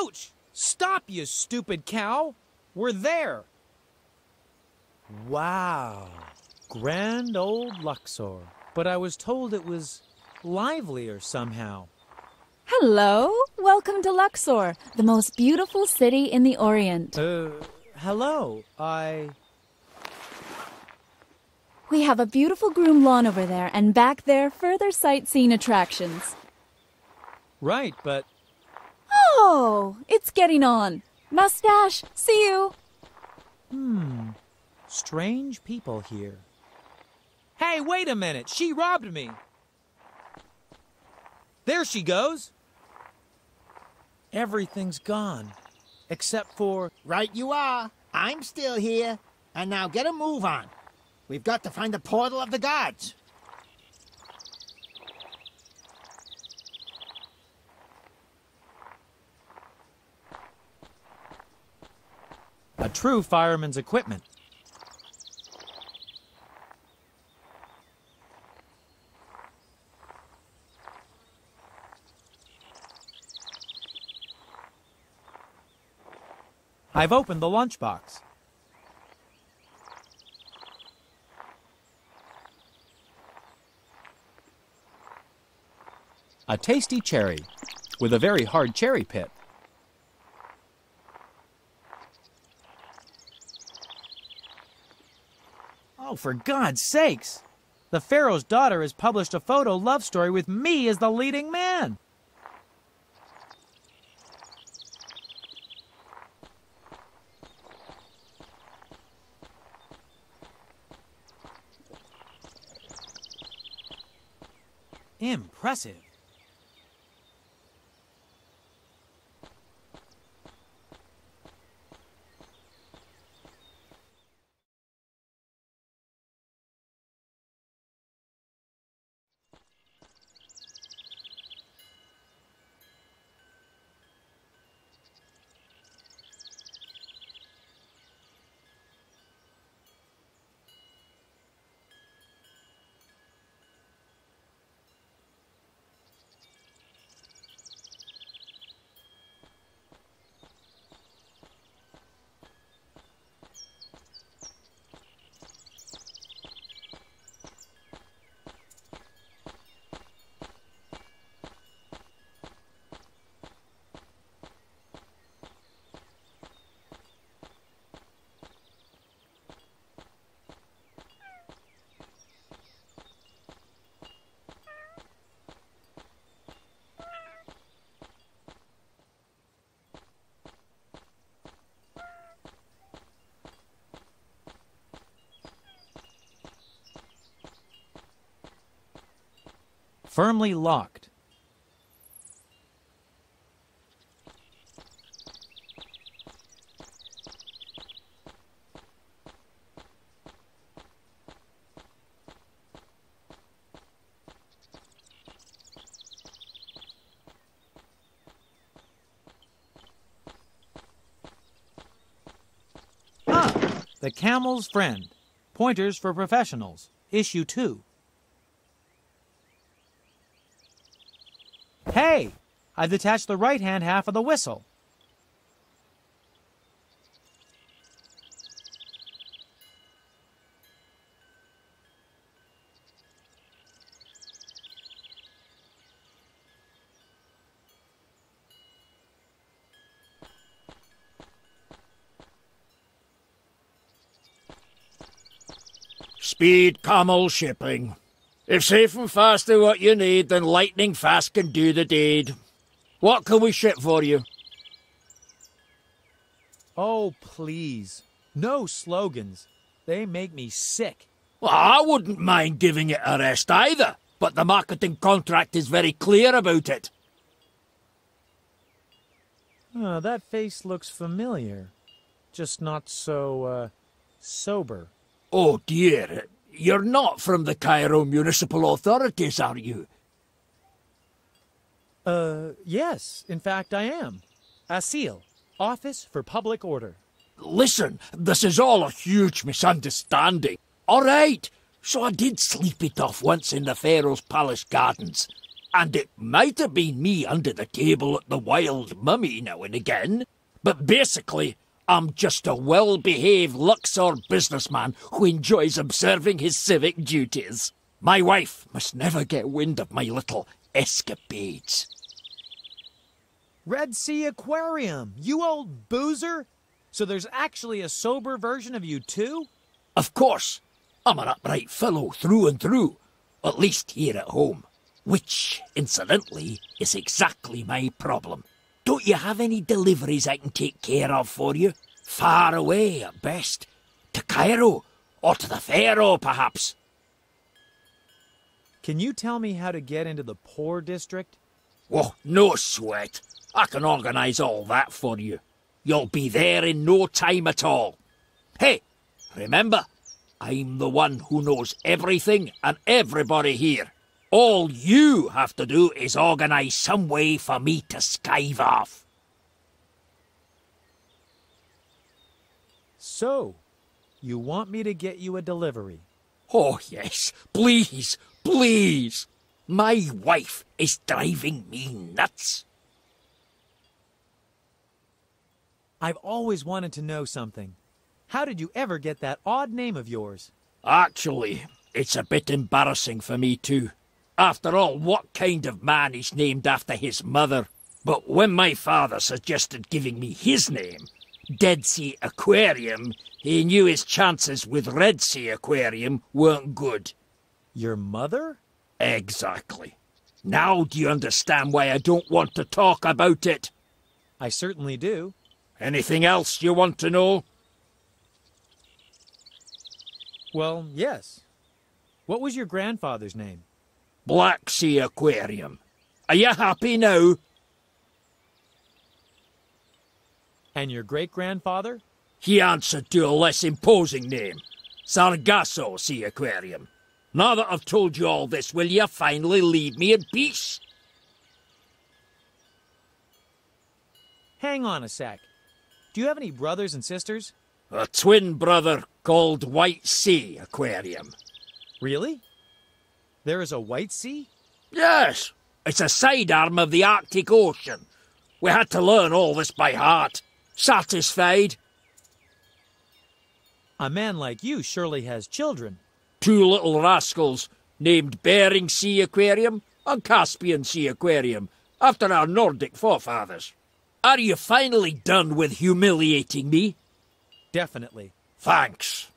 Ouch! Stop, you stupid cow! We're there! Wow. Grand old Luxor. But I was told it was livelier somehow. Hello! Welcome to Luxor, the most beautiful city in the Orient. Uh, hello. I. We have a beautiful groom lawn over there, and back there, further sightseeing attractions. Right, but Oh, it's getting on. Mustache, see you. Hmm. Strange people here. Hey, wait a minute! She robbed me! There she goes! Everything's gone. Except for. Right you are. I'm still here. And now get a move on. We've got to find the portal of the gods. A true fireman's equipment. I've opened the lunchbox. A tasty cherry with a very hard cherry pit. For God's sakes! The Pharaoh's daughter has published a photo love story with me as the leading man. Impressive. Firmly locked. Ah, The Camel's Friend. Pointers for Professionals. Issue 2. Hey! I've detached the right hand half of the whistle. Speed camel shipping. If safe and fast are what you need, then lightning fast can do the deed. What can we ship for you? Oh, please. No slogans. They make me sick. Well, I wouldn't mind giving it a rest either, but the marketing contract is very clear about it. Oh, that face looks familiar. Just not so, uh, sober. Oh dear, you're not from the Cairo Municipal Authorities, are you? Uh, yes, in fact I am. ASIL, Office for Public Order. Listen, this is all a huge misunderstanding. All right, so I did sleep it off once in the Pharaoh's Palace gardens. And it might have been me under the table at the Wild Mummy now and again, but basically, I'm just a well behaved Luxor businessman who enjoys observing his civic duties. My wife must never get wind of my little escapades. Red Sea Aquarium, you old boozer! So there's actually a sober version of you, too? Of course, I'm an upright fellow through and through, at least here at home. Which, incidentally, is exactly my problem. Don't you have any deliveries I can take care of for you? Far away, at best. To Cairo, or to the Pharaoh, perhaps. Can you tell me how to get into the poor district? Oh, no sweat. I can organise all that for you. You'll be there in no time at all. Hey, remember, I'm the one who knows everything and everybody here. All you have to do is organise some way for me to skive off. So, you want me to get you a delivery? Oh, yes, please, please. My wife is driving me nuts. I've always wanted to know something. How did you ever get that odd name of yours? Actually, it's a bit embarrassing for me too. After all, what kind of man is named after his mother? But when my father suggested giving me his name, Dead Sea Aquarium, he knew his chances with Red Sea Aquarium weren't good. Your mother? Exactly. Now do you understand why I don't want to talk about it? I certainly do. Anything else you want to know? Well, yes. What was your grandfather's name? Black Sea Aquarium. Are you happy now? And your great grandfather? He answered to a less imposing name Sargasso Sea Aquarium. Now that I've told you all this, will you finally leave me in peace? Hang on a sec. Do you have any brothers and sisters? A twin brother called White Sea Aquarium. Really? There is a White Sea? Yes, it's a sidearm of the Arctic Ocean. We had to learn all this by heart. Satisfied? A man like you surely has children. Two little rascals named Bering Sea Aquarium and Caspian Sea Aquarium, after our Nordic forefathers. Are you finally done with humiliating me? Definitely. Thanks.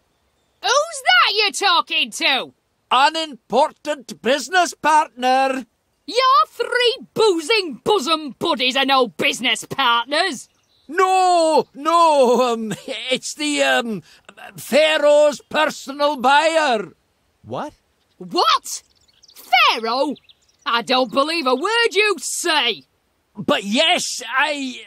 Who's that you're talking to? An important business partner. Your three boozing bosom buddies are no business partners. No, no, um, it's the, um, Pharaoh's personal buyer. What? What? Pharaoh? I don't believe a word you say. But yes, I.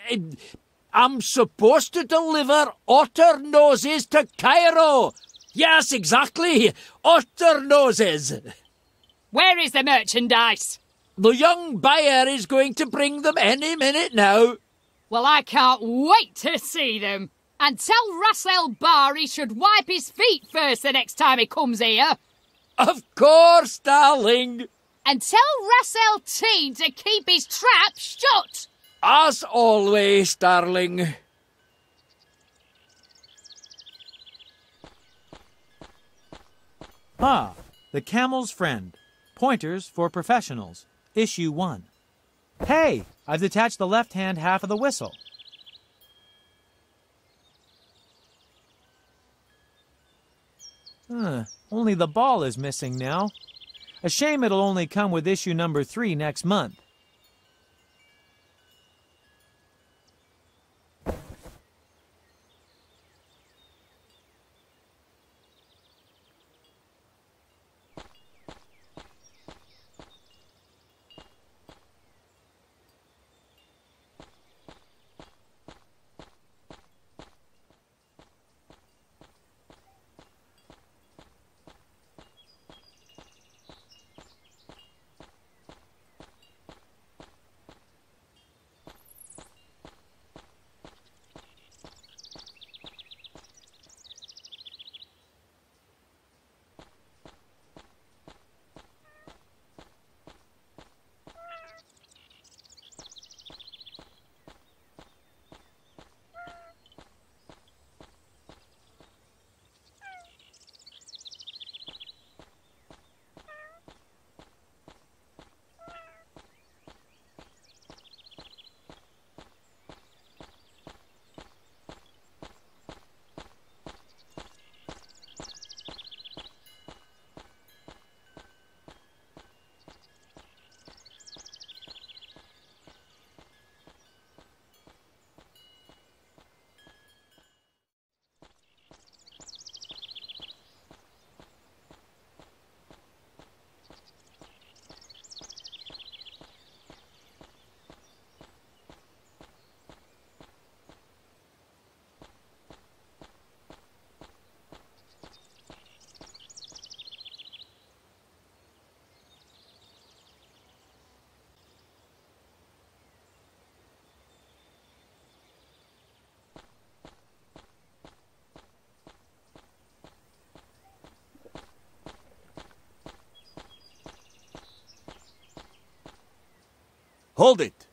I'm supposed to deliver otter noses to Cairo. Yes, exactly. Otter noses. Where is the merchandise? The young buyer is going to bring them any minute now. Well, I can't wait to see them. And tell Russell Barr he should wipe his feet first the next time he comes here. Of course, darling. And tell Russell T to keep his trap shut. As always, darling. Ah, The Camel's Friend. Pointers for Professionals. Issue 1. Hey, I've detached the left hand half of the whistle. Huh, only the ball is missing now. A shame it'll only come with issue number 3 next month. Hold it.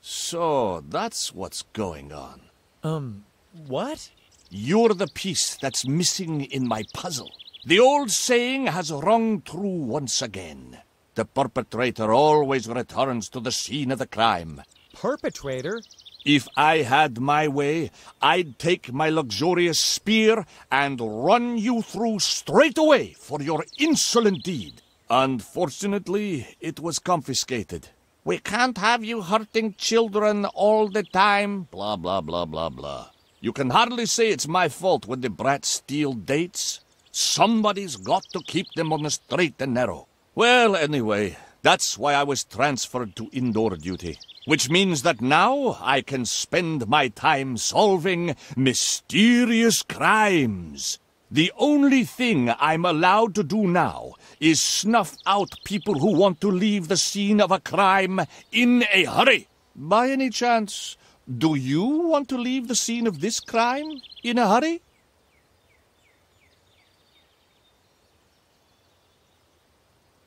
So, that's what's going on. Um, what? You're the piece that's missing in my puzzle. The old saying has rung true once again. The perpetrator always returns to the scene of the crime. Perpetrator? If I had my way, I'd take my luxurious spear and run you through straight away for your insolent deed. Unfortunately, it was confiscated. We can't have you hurting children all the time. Blah, blah, blah, blah, blah. You can hardly say it's my fault when the brats steal dates. Somebody's got to keep them on the straight and narrow. Well, anyway, that's why I was transferred to indoor duty. Which means that now I can spend my time solving mysterious crimes. The only thing I'm allowed to do now is snuff out people who want to leave the scene of a crime in a hurry. By any chance, do you want to leave the scene of this crime in a hurry?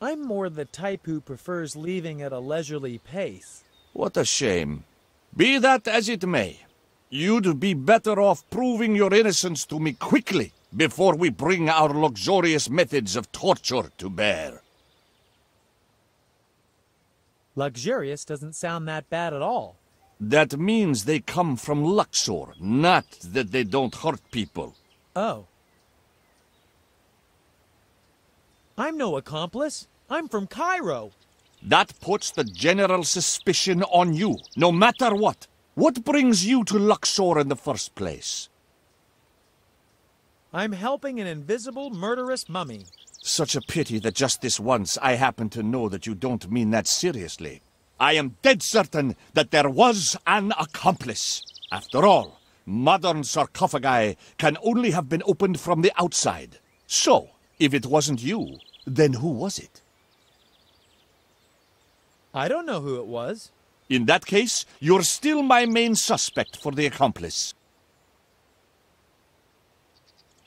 I'm more the type who prefers leaving at a leisurely pace. What a shame. Be that as it may, you'd be better off proving your innocence to me quickly before we bring our luxurious methods of torture to bear. Luxurious doesn't sound that bad at all. That means they come from Luxor, not that they don't hurt people. Oh. I'm no accomplice. I'm from Cairo. That puts the general suspicion on you, no matter what. What brings you to Luxor in the first place? I'm helping an invisible, murderous mummy. Such a pity that just this once I happen to know that you don't mean that seriously. I am dead certain that there was an accomplice. After all, modern sarcophagi can only have been opened from the outside. So, if it wasn't you, then who was it? I don't know who it was. In that case, you're still my main suspect for the accomplice.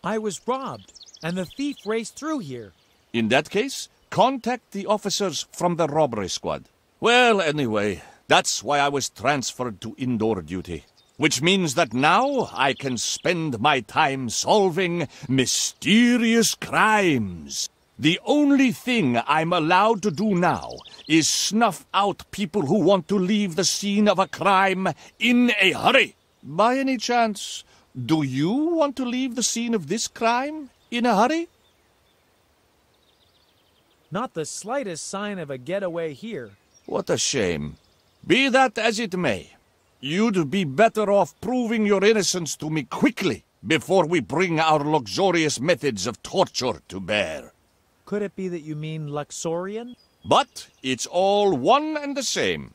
I was robbed, and the thief raced through here. In that case, contact the officers from the robbery squad. Well, anyway, that's why I was transferred to indoor duty. Which means that now I can spend my time solving mysterious crimes. The only thing I'm allowed to do now is snuff out people who want to leave the scene of a crime in a hurry. By any chance, do you want to leave the scene of this crime in a hurry? Not the slightest sign of a getaway here. What a shame. Be that as it may, you'd be better off proving your innocence to me quickly before we bring our luxurious methods of torture to bear. Could it be that you mean Luxorian? But it's all one and the same.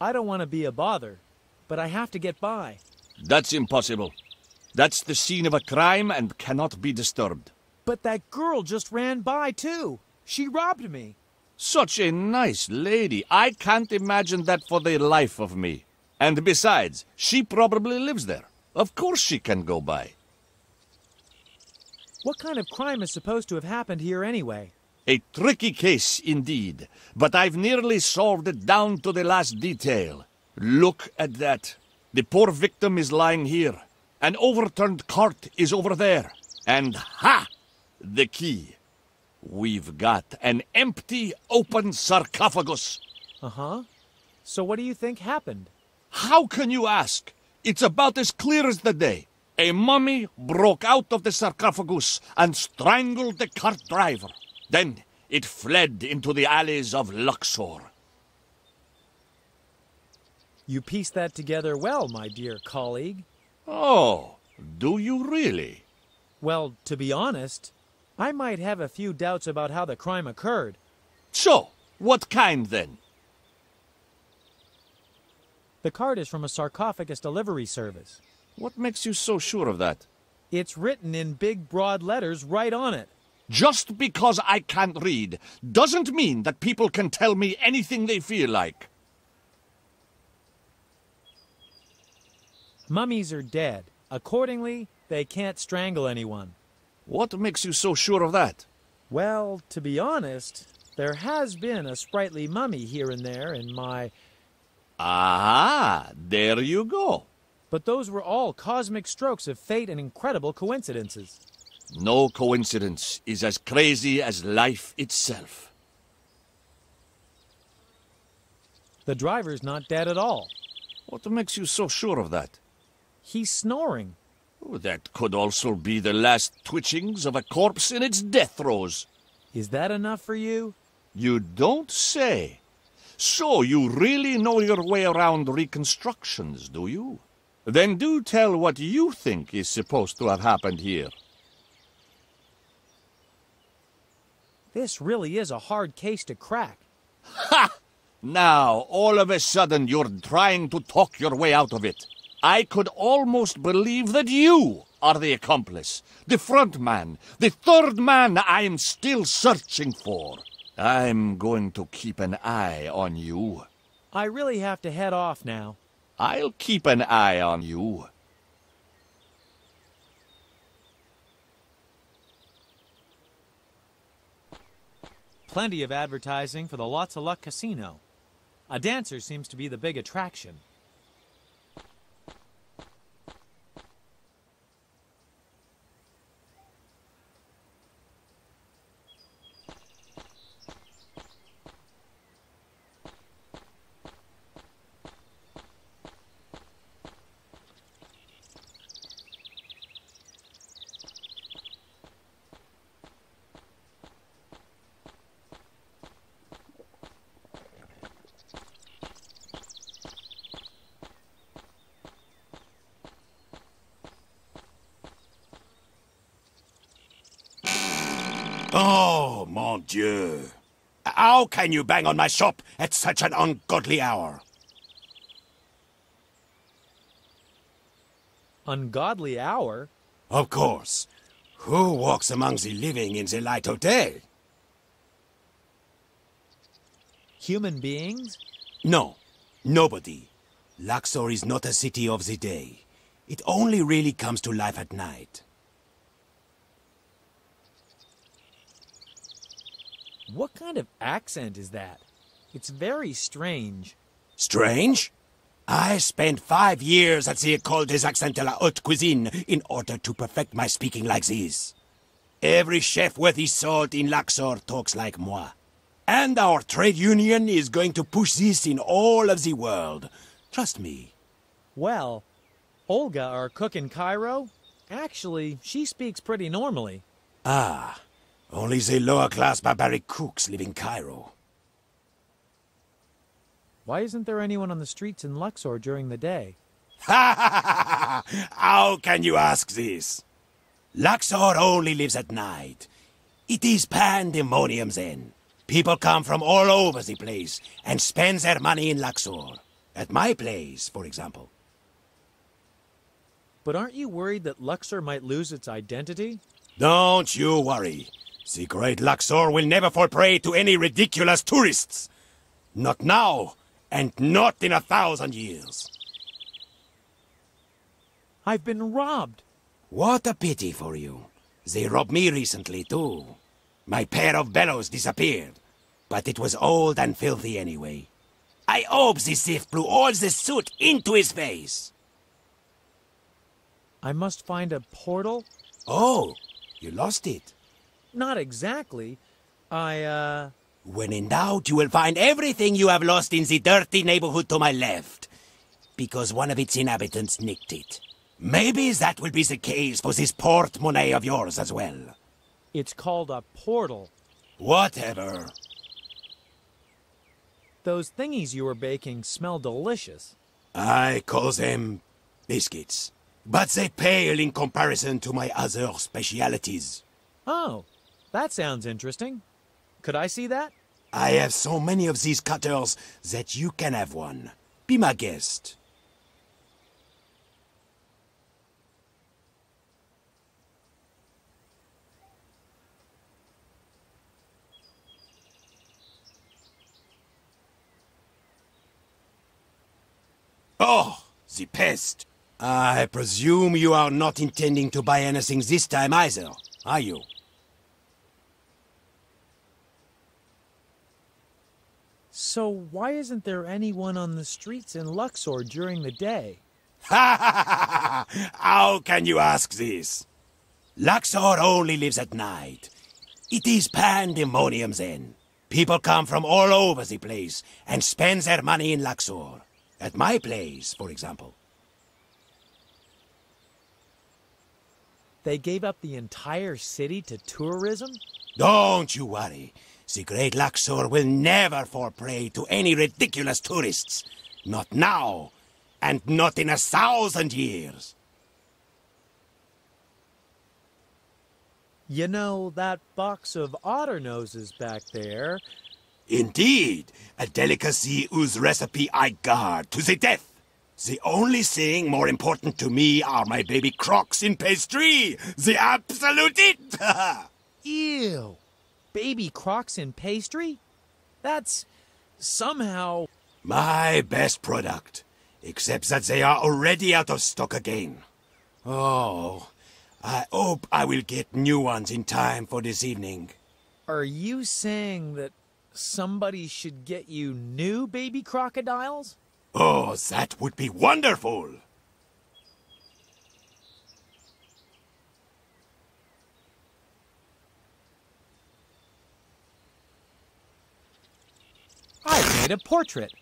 I don't want to be a bother, but I have to get by. That's impossible. That's the scene of a crime and cannot be disturbed. But that girl just ran by, too. She robbed me. Such a nice lady. I can't imagine that for the life of me. And besides, she probably lives there. Of course she can go by. What kind of crime is supposed to have happened here anyway? A tricky case indeed, but I've nearly solved it down to the last detail. Look at that. The poor victim is lying here. An overturned cart is over there. And ha! The key. We've got an empty, open sarcophagus. Uh huh. So what do you think happened? How can you ask? It's about as clear as the day. A mummy broke out of the sarcophagus and strangled the cart driver. Then it fled into the alleys of Luxor. You pieced that together well, my dear colleague. Oh, do you really? Well, to be honest, I might have a few doubts about how the crime occurred. So, what kind then? The card is from a sarcophagus delivery service. What makes you so sure of that? It's written in big, broad letters right on it. Just because I can't read doesn't mean that people can tell me anything they feel like. Mummies are dead. Accordingly, they can't strangle anyone. What makes you so sure of that? Well, to be honest, There has been a sprightly mummy here and there in my. Ah, there you go. But those were all cosmic strokes of fate and incredible coincidences. No coincidence is as crazy as life itself. The driver's not dead at all. What makes you so sure of that? He's snoring. Oh, that could also be the last twitchings of a corpse in its death throes. Is that enough for you? You don't say. So you really know your way around reconstructions, do you? Then do tell what you think is supposed to have happened here. This really is a hard case to crack. Ha! Now, all of a sudden, you're trying to talk your way out of it. I could almost believe that you are the accomplice, the front man, the third man I'm still searching for. I'm going to keep an eye on you. I really have to head off now. I'll keep an eye on you. Plenty of advertising for the Lots of Luck Casino. A dancer seems to be the big attraction. Oh, mon Dieu. How can you bang on my shop at such an ungodly hour? Ungodly hour? Of course. Who walks among the living in the light of day? Human beings? No, nobody. Luxor is not a city of the day. It only really comes to life at night. What kind of accent is that? It's very strange. Strange? I spent five years at the École des Accents de la Haute Cuisine in order to perfect my speaking like this. Every chef worth his salt in Luxor talks like moi. And our trade union is going to push this in all of the world. Trust me. Well, Olga, our cook in Cairo, actually, she speaks pretty normally. Ah, only the lower class barbaric cooks live in Cairo. Why isn't there anyone on the streets in Luxor during the day? Ha How can you ask this? Luxor only lives at night. It is pandemonium then. People come from all over the place and spend their money in Luxor. At my place, for example. But aren't you worried that Luxor might lose its identity? Don't you worry. The great Luxor will never fall prey to any ridiculous tourists. Not now, and not in a thousand years. I've been robbed. What a pity for you. They robbed me recently, too. My pair of bellows disappeared, but it was old and filthy anyway. I hope the thief blew all the soot into his face. I must find a portal? Oh, you lost it. Not exactly. I, uh. When in doubt, you will find everything you have lost in the dirty neighborhood to my left. Because one of its inhabitants nicked it. Maybe that will be the case for this portemonnaie of yours as well. It's called a portal. Whatever. Those thingies you were baking smell delicious. I call them biscuits. But they pale in comparison to my other specialities. Oh, that sounds interesting. Could I see that? I have so many of these cutters that you can have one. Be my guest. Oh, the pest. I presume you are not intending to buy anything this time either, are you? So why isn't there anyone on the streets in Luxor during the day? How can you ask this? Luxor only lives at night. It is pandemonium then. People come from all over the place and spend their money in Luxor. At my place, for example. They gave up the entire city to tourism? Don't you worry. The great Luxor will never fall prey to any ridiculous tourists. Not now, and not in a thousand years. You know, that box of otter noses back there. Indeed, a delicacy whose recipe I guard to the death. The only thing more important to me are my baby crocs in pastry. The absolute it. Ew. Baby crocs in pastry? That's somehow. my best product. Except that they are already out of stock again. Oh, I hope I will get new ones in time for this evening. Are you saying that somebody should get you new baby crocodiles? Oh, that would be wonderful! I've made a portrait.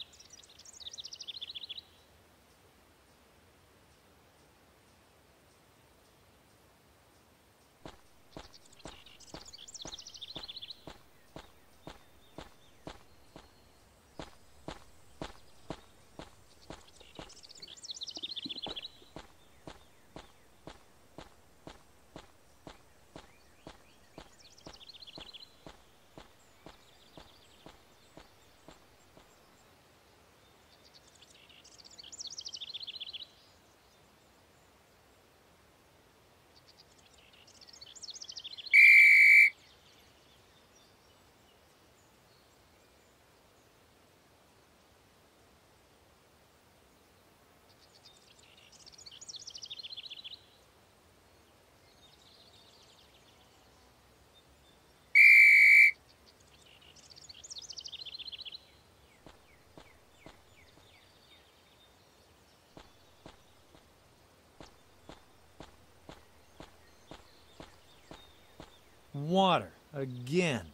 Water again.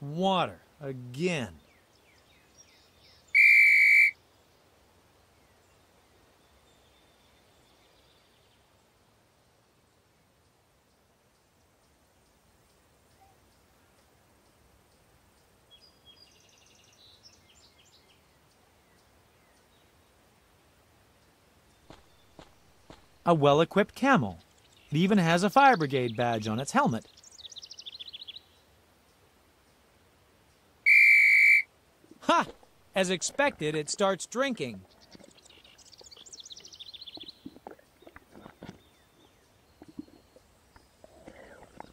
Water again. A well equipped camel. It even has a fire brigade badge on its helmet. Ha! As expected, it starts drinking.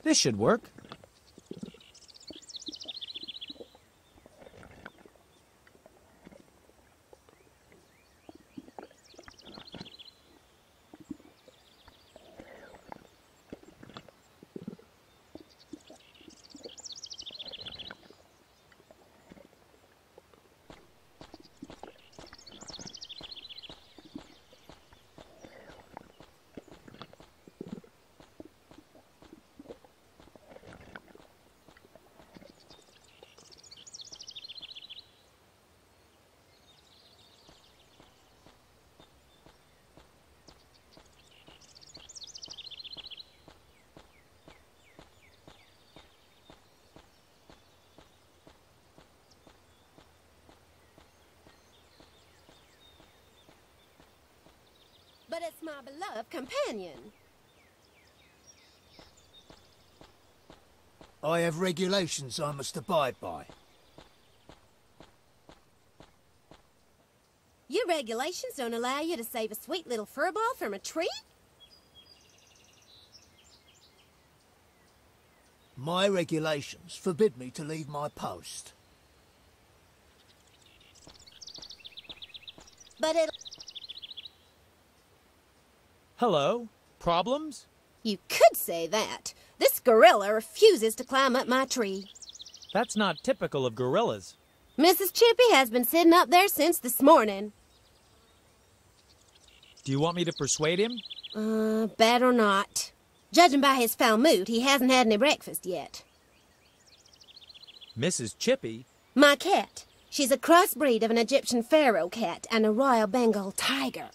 This should work. But it's my beloved companion. I have regulations I must abide by. Your regulations don't allow you to save a sweet little furball from a tree? My regulations forbid me to leave my post. But it Hello? Problems? you could say that. This gorilla refuses to climb up my tree. That's not typical of gorillas. Mrs. Chippy has been sitting up there since this morning. Do you want me to persuade him? Uh, better not. Judging by his foul mood, he hasn't had any breakfast yet. Mrs. Chippy? My cat. She's a crossbreed of an Egyptian pharaoh cat and a Royal Bengal tiger.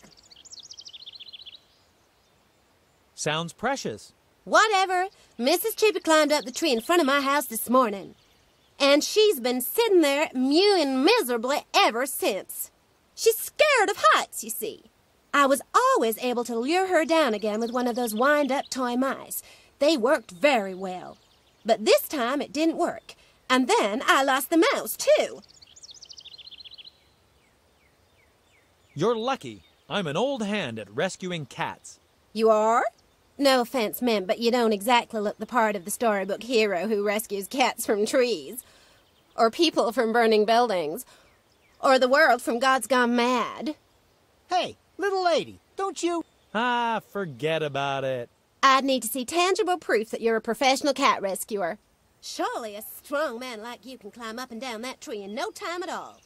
Sounds precious. Whatever. Mrs. Chippy climbed up the tree in front of my house this morning. And she's been sitting there mewing miserably ever since. She's scared of heights, you see. I was always able to lure her down again with one of those wind up toy mice. They worked very well. But this time it didn't work. And then I lost the mouse, too. You're lucky. I'm an old hand at rescuing cats. You are? No offense meant, but you don't exactly look the part of the storybook hero who rescues cats from trees, or people from burning buildings, or the world from God's Gone Mad. Hey, little lady, don't you? Ah, forget about it. I'd need to see tangible proof that you're a professional cat rescuer. Surely a strong man like you can climb up and down that tree in no time at all.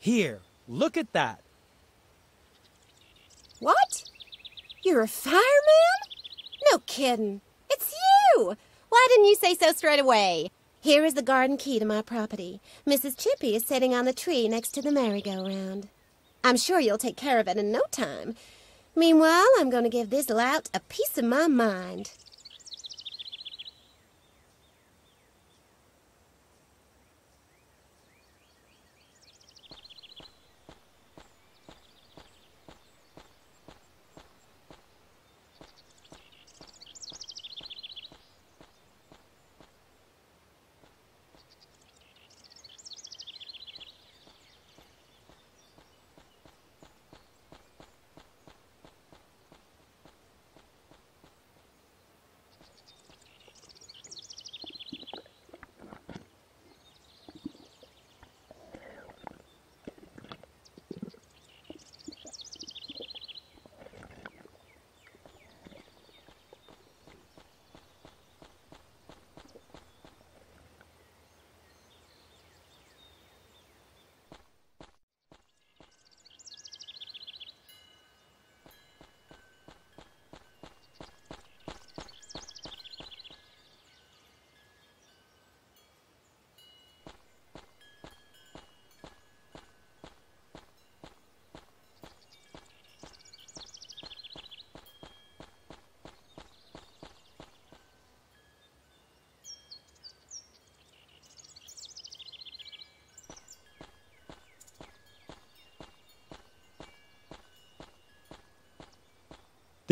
Here, look at that. What? You're a fireman? No kidding. It's you! Why didn't you say so straight away? Here is the garden key to my property. Mrs. Chippy is sitting on the tree next to the merry-go-round. I'm sure you'll take care of it in no time. Meanwhile, I'm going to give this lout a piece of my mind.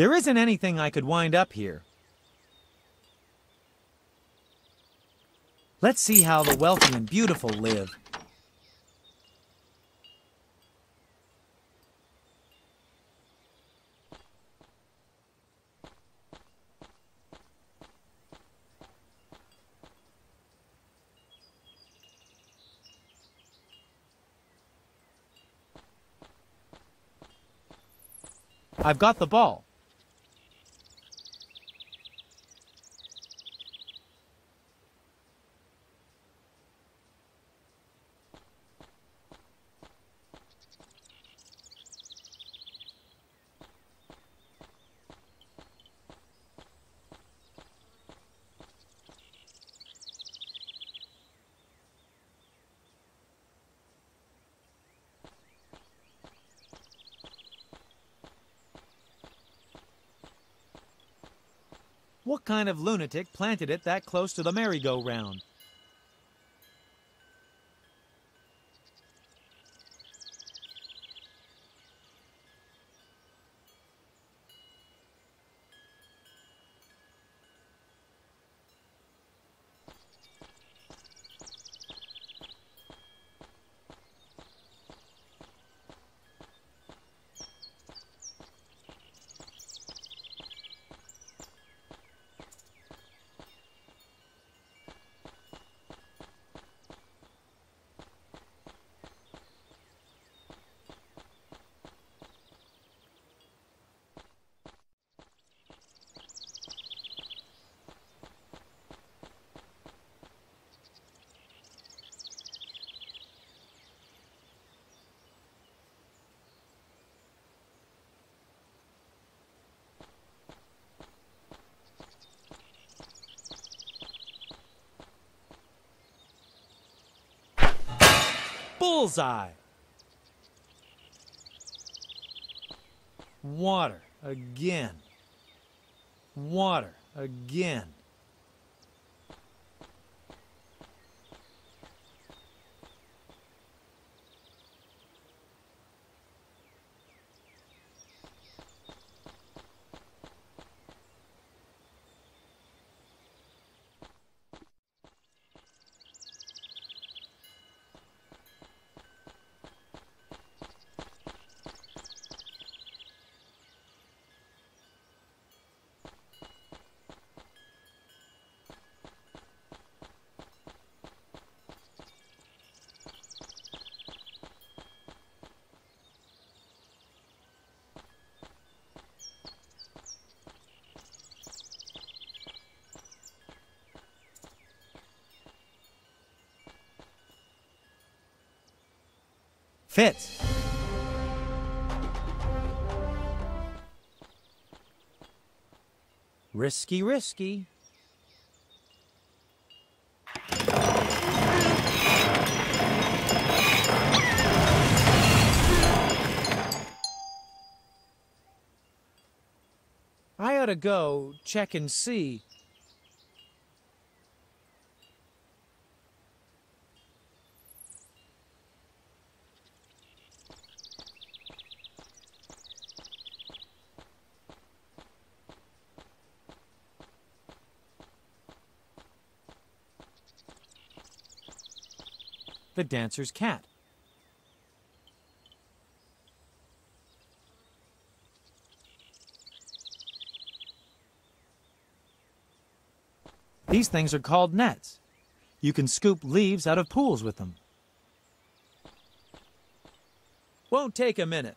There isn't anything I could wind up here. Let's see how the wealthy and beautiful live. I've got the ball. What kind of lunatic planted it that close to the merry-go-round? Bullseye. Water again. Water again. Fits. Risky, risky. I ought to go check and see. Dancer's cat. These things are called nets. You can scoop leaves out of pools with them. Won't take a minute.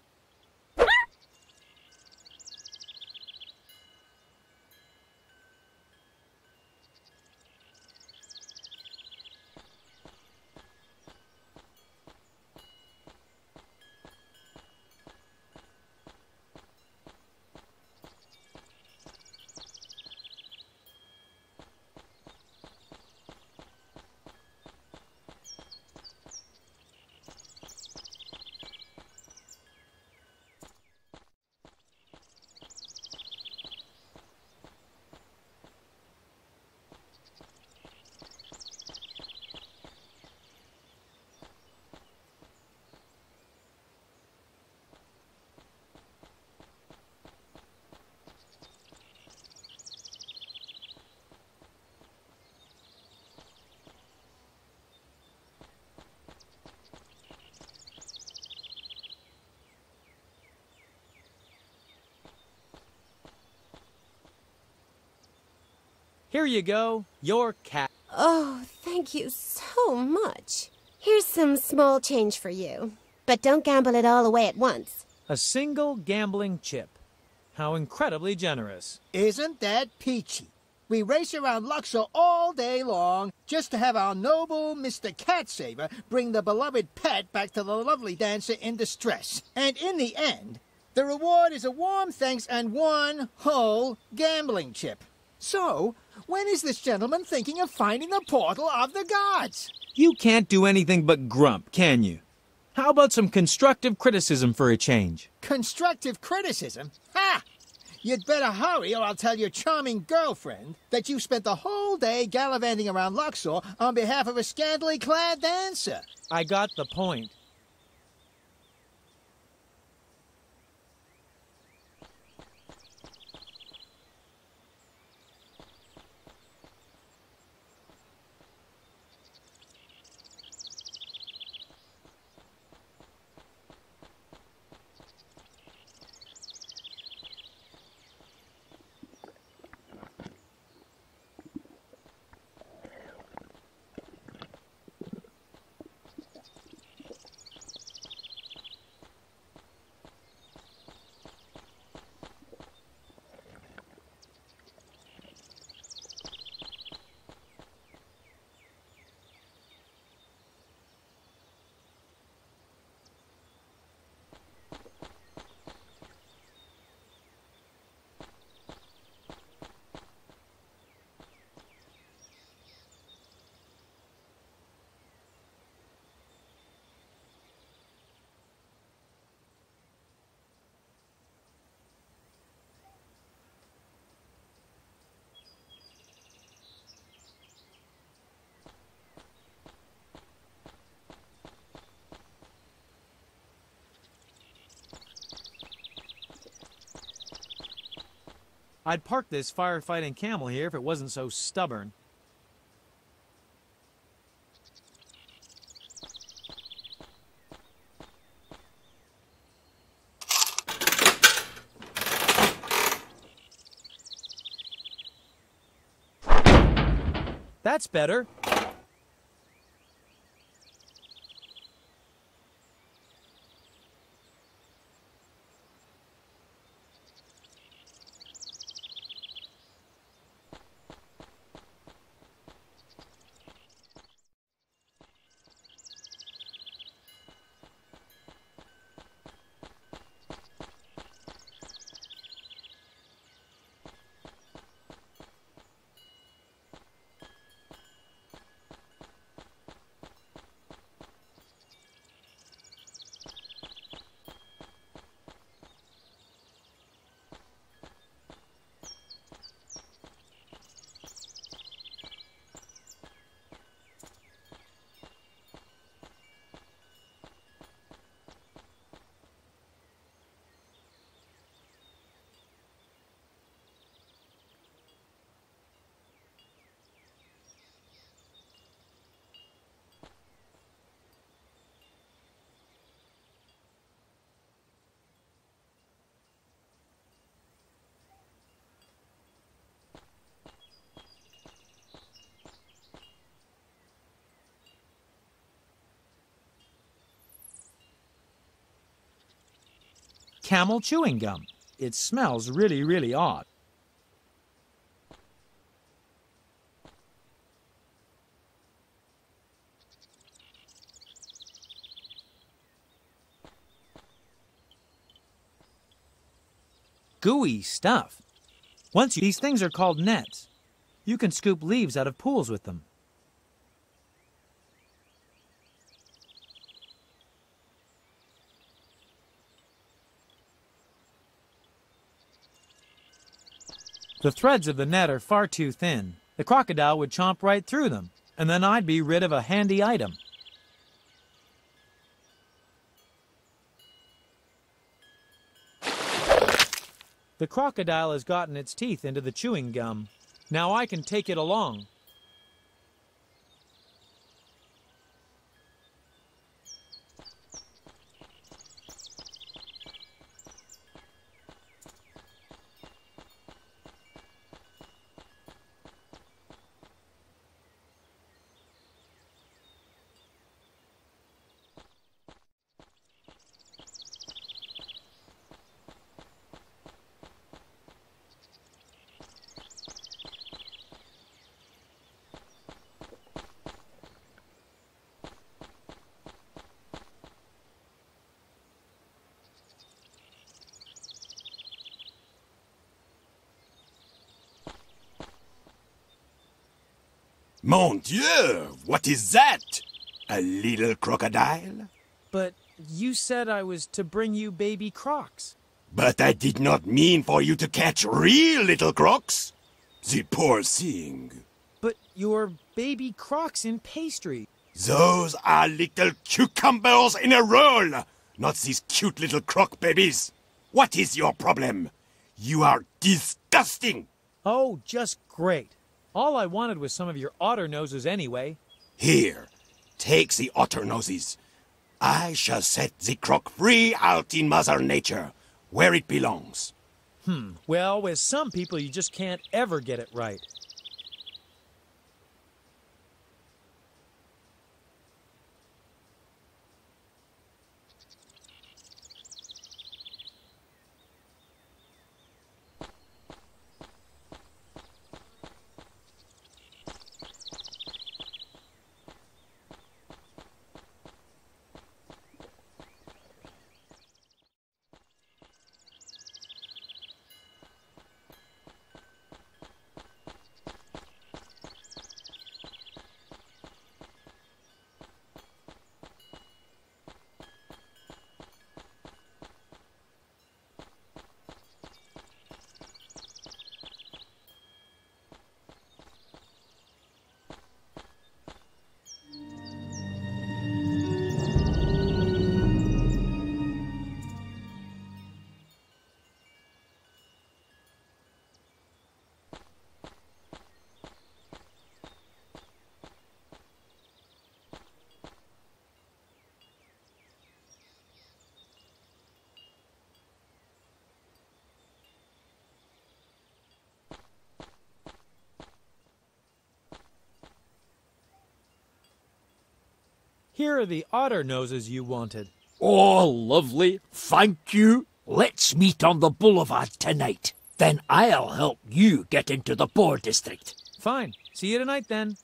Here you go, your cat. Oh, thank you so much. Here's some small change for you. But don't gamble it all away at once. A single gambling chip. How incredibly generous. Isn't that peachy? We race around Luxor all day long just to have our noble Mr. Catsaver bring the beloved pet back to the lovely dancer in distress. And in the end, the reward is a warm thanks and one whole gambling chip. So, when is this gentleman thinking of finding the portal of the gods? You can't do anything but grump, can you? How about some constructive criticism for a change? Constructive criticism? Ha! You'd better hurry, or I'll tell your charming girlfriend that you spent the whole day gallivanting around Luxor on behalf of a scantily clad dancer. I got the point. I'd park this firefighting camel here if it wasn't so stubborn. That's better. Camel chewing gum. It smells really, really odd. Gooey stuff. Once you, these things are called nets. You can scoop leaves out of pools with them. The threads of the net are far too thin. The crocodile would chomp right through them, and then I'd be rid of a handy item. The crocodile has gotten its teeth into the chewing gum. Now I can take it along. Mon Dieu, what is that? A little crocodile? But you said I was to bring you baby crocs. But I did not mean for you to catch real little crocs. The poor thing. But your baby crocs in pastry. Those are little cucumbers in a roll, not these cute little croc babies. What is your problem? You are disgusting. Oh, just great. All I wanted was some of your otter noses anyway. Here, take the otter noses. I shall set the croc free out in Mother Nature, where it belongs. Hmm. Well, with some people, you just can't ever get it right. Here are the otter noses you wanted. Oh, lovely. Thank you. Let's meet on the boulevard tonight. Then I'll help you get into the poor district. Fine. See you tonight then.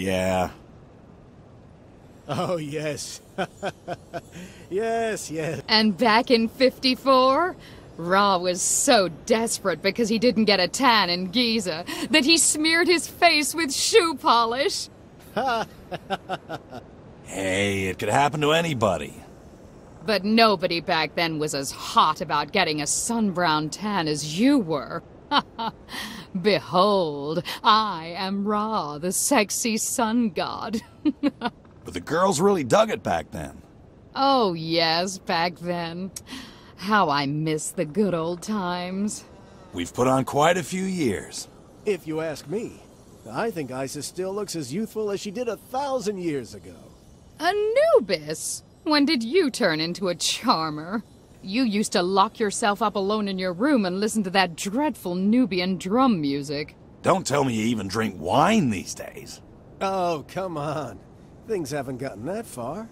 Yeah. Oh, yes. yes, yes. And back in 54, Ra was so desperate because he didn't get a tan in Giza that he smeared his face with shoe polish. Hey, it could happen to anybody. But nobody back then was as hot about getting a sunbrown tan as you were. Behold, I am Ra, the sexy sun god. But the girls really dug it back then. oh, yes, back then. How I miss the good old times. We've put on quite a few years. If you ask me, I think Isis still looks as youthful as she did a thousand years ago. Anubis! When did you turn into a charmer? You used to lock yourself up alone in your room and listen to that dreadful Nubian drum music. Don't tell me you even drink wine these days. Oh, come on. Things haven't gotten that far.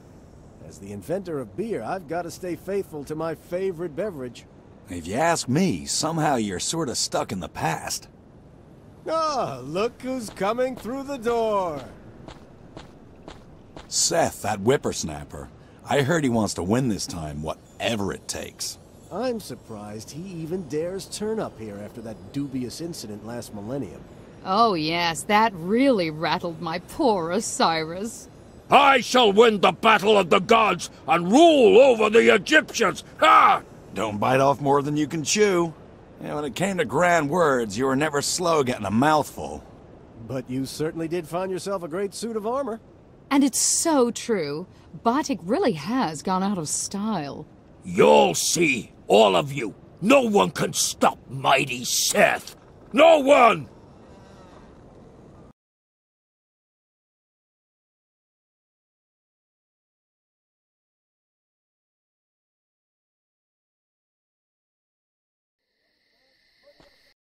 As the inventor of beer, I've got to stay faithful to my favorite beverage. If you ask me, somehow you're sort of stuck in the past. Ah, look who's coming through the door. Seth, that whippersnapper. I heard he wants to win this time, whatever it takes. I'm surprised he even dares turn up here after that dubious incident last millennium. Oh, yes, that really rattled my poor Osiris. I shall win the battle of the gods and rule over the Egyptians. Ha! Don't bite off more than you can chew. Yeah, when it came to grand words, you were never slow getting a mouthful. But you certainly did find yourself a great suit of armor. And it's so true. Batik really has gone out of style. You'll see, all of you. No one can stop mighty Seth. No one!